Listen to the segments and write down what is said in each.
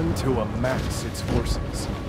Begun to amass its forces.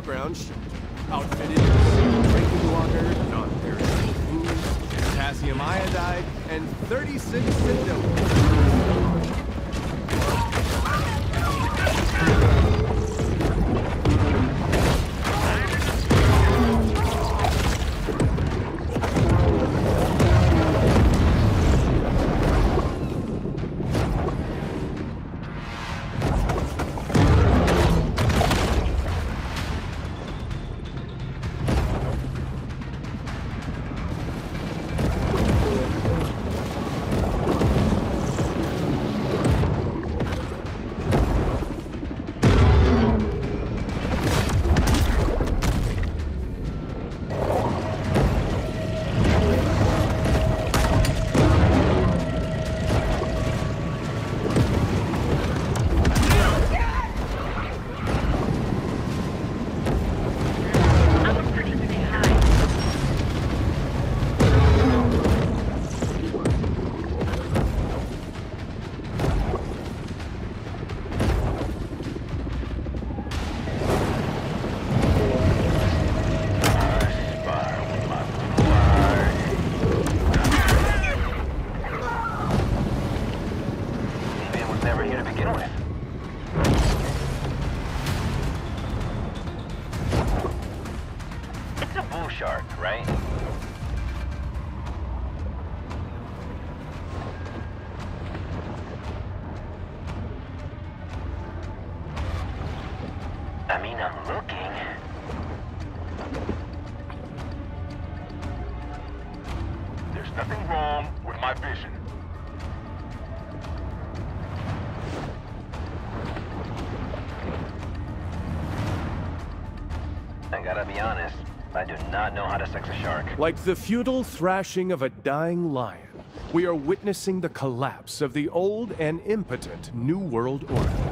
Underground. Outfitted with drinking water, non-perishable food, potassium iodide, and 36 symptoms. Right? I mean, I'm looking. There's nothing wrong with my vision. I gotta be honest, I do not know how to sex a shark. Like the futile thrashing of a dying lion, we are witnessing the collapse of the old and impotent New World Order.